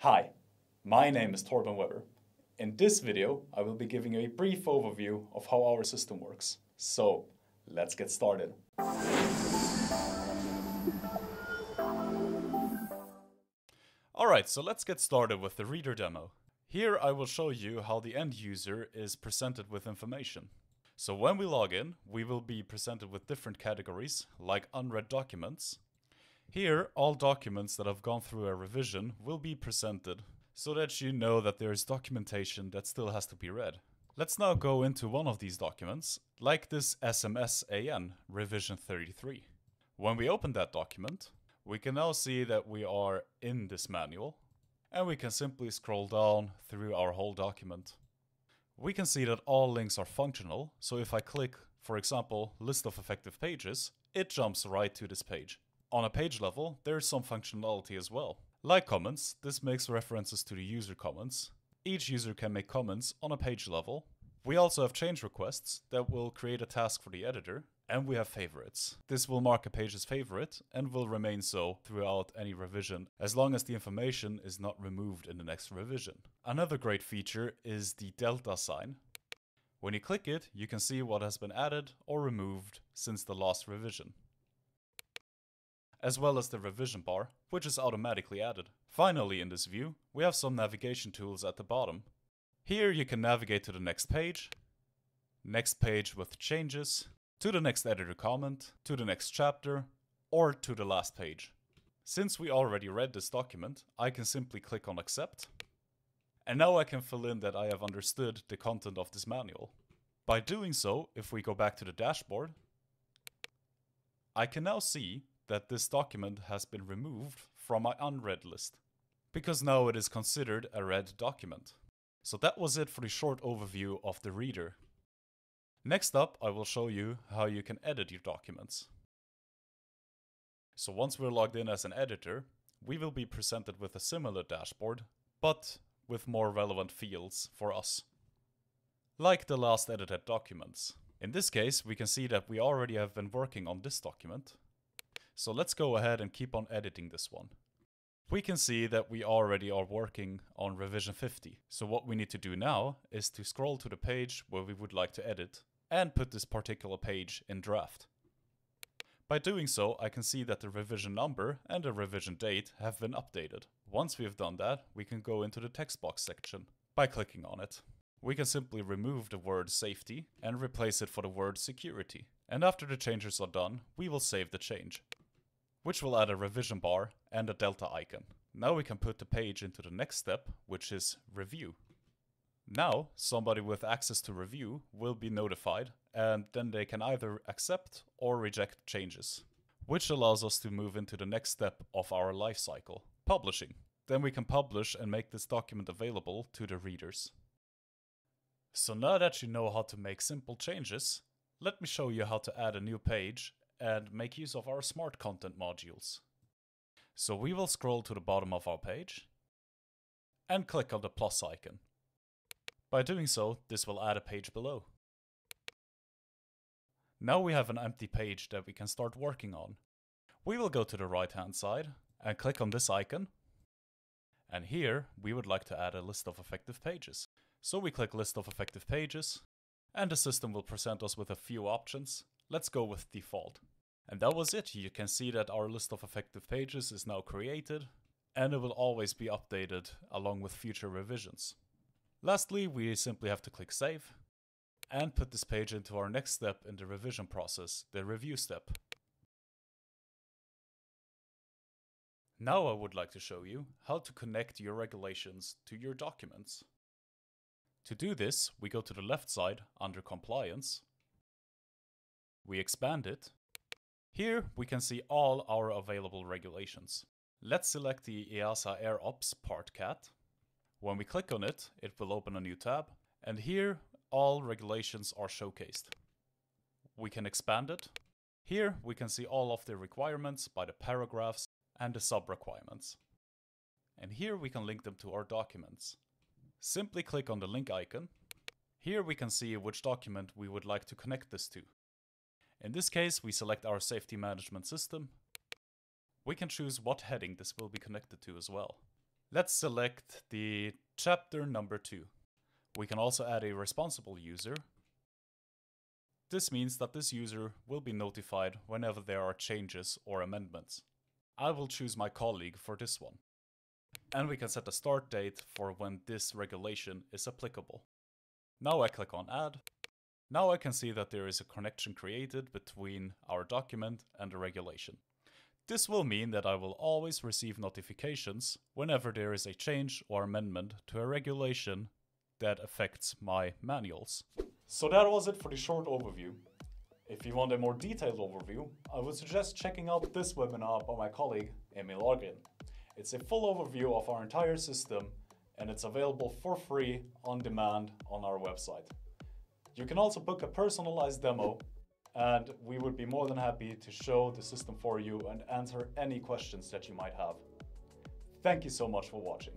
Hi, my name is Torben Weber. In this video, I will be giving you a brief overview of how our system works. So, let's get started. Alright, so let's get started with the reader demo. Here I will show you how the end user is presented with information. So when we log in, we will be presented with different categories, like unread documents. Here, all documents that have gone through a revision will be presented, so that you know that there is documentation that still has to be read. Let's now go into one of these documents, like this SMSAN revision 33. When we open that document, we can now see that we are in this manual, and we can simply scroll down through our whole document. We can see that all links are functional, so if I click, for example, list of effective pages, it jumps right to this page. On a page level, there is some functionality as well. Like comments, this makes references to the user comments. Each user can make comments on a page level. We also have change requests that will create a task for the editor, and we have favorites. This will mark a page's favorite and will remain so throughout any revision as long as the information is not removed in the next revision. Another great feature is the delta sign. When you click it, you can see what has been added or removed since the last revision. As well as the revision bar, which is automatically added. Finally in this view, we have some navigation tools at the bottom. Here you can navigate to the next page, next page with changes, to the next editor comment, to the next chapter, or to the last page. Since we already read this document, I can simply click on accept. And now I can fill in that I have understood the content of this manual. By doing so, if we go back to the dashboard, I can now see that this document has been removed from my unread list, because now it is considered a read document. So that was it for the short overview of the reader. Next up, I will show you how you can edit your documents. So once we're logged in as an editor, we will be presented with a similar dashboard, but with more relevant fields for us. Like the last edited documents. In this case, we can see that we already have been working on this document. So let's go ahead and keep on editing this one. We can see that we already are working on revision 50. So what we need to do now is to scroll to the page where we would like to edit and put this particular page in draft. By doing so, I can see that the revision number and the revision date have been updated. Once we have done that, we can go into the text box section by clicking on it. We can simply remove the word safety and replace it for the word security. And after the changes are done, we will save the change, which will add a revision bar and a delta icon. Now we can put the page into the next step, which is review. Now, somebody with access to review will be notified, and then they can either accept or reject changes, which allows us to move into the next step of our life cycle, publishing. Then we can publish and make this document available to the readers. So now that you know how to make simple changes, let me show you how to add a new page and make use of our smart content modules. So we will scroll to the bottom of our page and click on the plus icon. By doing so, this will add a page below. Now we have an empty page that we can start working on. We will go to the right hand side and click on this icon. And here we would like to add a list of effective pages. So we click list of effective pages and the system will present us with a few options. Let's go with default. And that was it. You can see that our list of effective pages is now created and it will always be updated along with future revisions. Lastly, we simply have to click Save and put this page into our next step in the revision process, the review step. Now I would like to show you how to connect your regulations to your documents. To do this, we go to the left side under Compliance. We expand it. Here we can see all our available regulations. Let's select the EASA Air Ops Part CAT when we click on it, it will open a new tab, and here all regulations are showcased. We can expand it. Here we can see all of the requirements by the paragraphs and the sub-requirements. And here we can link them to our documents. Simply click on the link icon. Here we can see which document we would like to connect this to. In this case, we select our safety management system. We can choose what heading this will be connected to as well. Let's select the chapter number 2. We can also add a responsible user. This means that this user will be notified whenever there are changes or amendments. I will choose my colleague for this one. And we can set a start date for when this regulation is applicable. Now I click on add. Now I can see that there is a connection created between our document and the regulation. This will mean that I will always receive notifications whenever there is a change or amendment to a regulation that affects my manuals. So that was it for the short overview. If you want a more detailed overview, I would suggest checking out this webinar by my colleague Emil Ahlgren. It's a full overview of our entire system and it's available for free on demand on our website. You can also book a personalized demo and we would be more than happy to show the system for you and answer any questions that you might have. Thank you so much for watching.